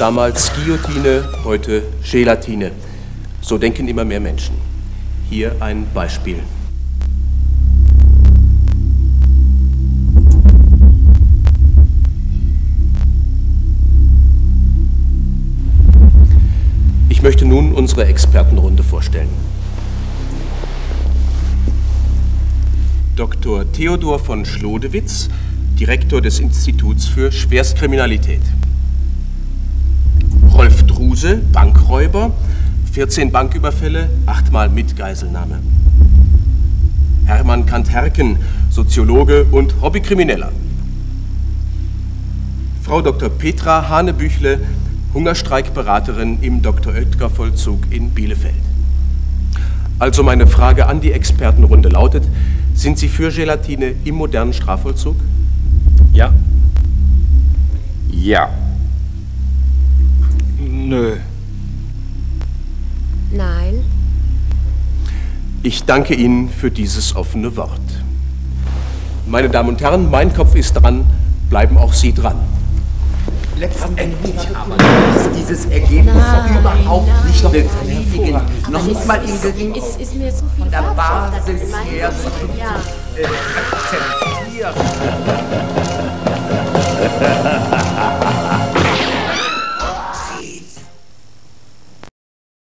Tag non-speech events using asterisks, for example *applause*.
Damals Guillotine, heute Gelatine. So denken immer mehr Menschen. Hier ein Beispiel. Ich möchte nun unsere Expertenrunde vorstellen. Dr. Theodor von Schlodewitz, Direktor des Instituts für Schwerstkriminalität. Rolf Druse, Bankräuber, 14 Banküberfälle, achtmal mit Geiselnahme. Hermann Kant-Herken, Soziologe und Hobbykrimineller. Frau Dr. Petra Hanebüchle, Hungerstreikberaterin im Dr. Oetker Vollzug in Bielefeld. Also meine Frage an die Expertenrunde lautet, sind Sie für Gelatine im modernen Strafvollzug? Ja? Ja. Nö. Nein. Ich danke Ihnen für dieses offene Wort. Meine Damen und Herren, mein Kopf ist dran, bleiben auch Sie dran letztendlich aber ist dieses Ergebnis nein, überhaupt nein, nicht befriedigend. Noch nicht mal in gering ist, ist mir so viel von der Basis her ja. äh, akzeptiert. *laughs*